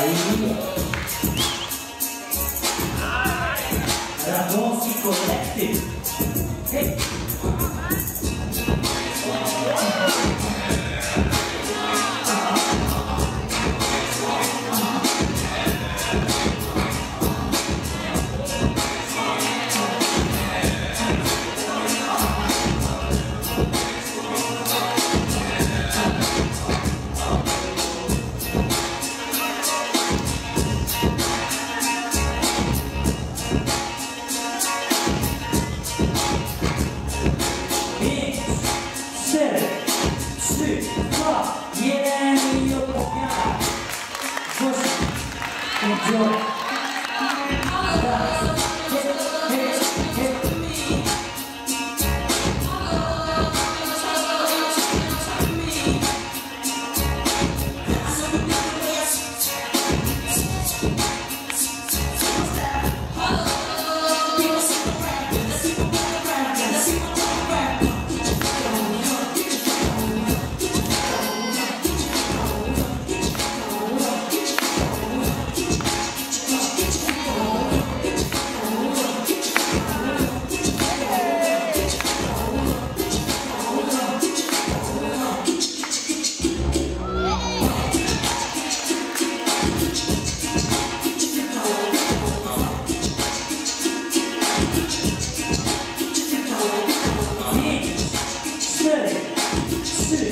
Aí. Yeah, dwa, jeden i odpowiadam. Proszę. Dziękuję.